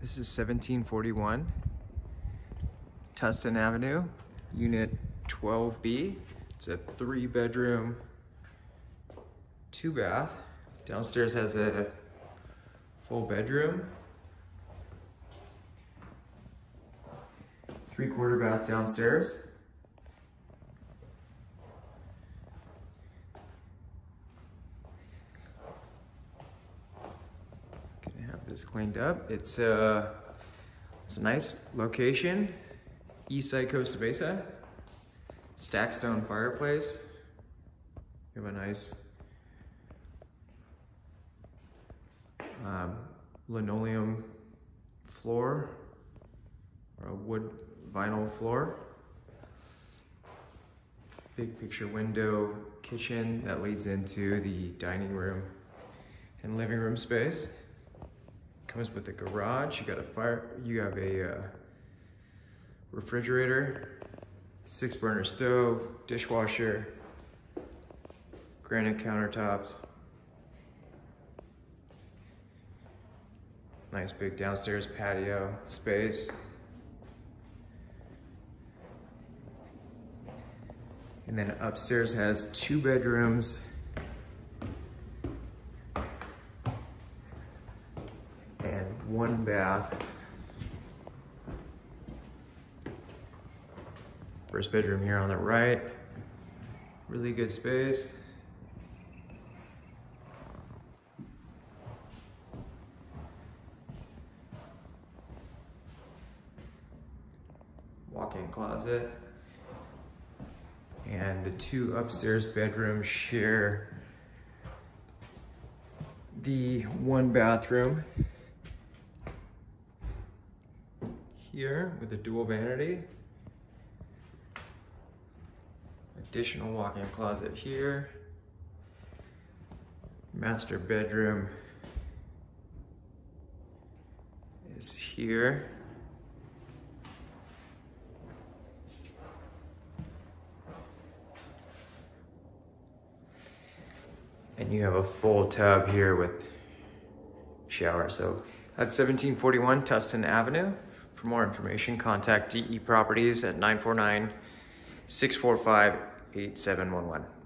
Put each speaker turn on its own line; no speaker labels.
This is 1741 Tustin Avenue, Unit 12B. It's a three bedroom, two bath. Downstairs has a full bedroom. Three quarter bath downstairs. Gonna have this cleaned up. It's a, it's a nice location. East side Costa Mesa. Stack stone fireplace. You have a nice um, linoleum floor or a wood vinyl floor. Big picture window kitchen that leads into the dining room and living room space. Comes with a garage. You got a fire. You have a uh, refrigerator, six burner stove, dishwasher, granite countertops. Nice big downstairs patio space. And then upstairs has two bedrooms and one bath. First bedroom here on the right. Really good space. Walk-in closet. And the two upstairs bedrooms share the one bathroom here with a dual vanity. Additional walk-in closet here. Master bedroom is here. And you have a full tub here with shower. So that's 1741 Tustin Avenue. For more information, contact DE Properties at 949 645 8711.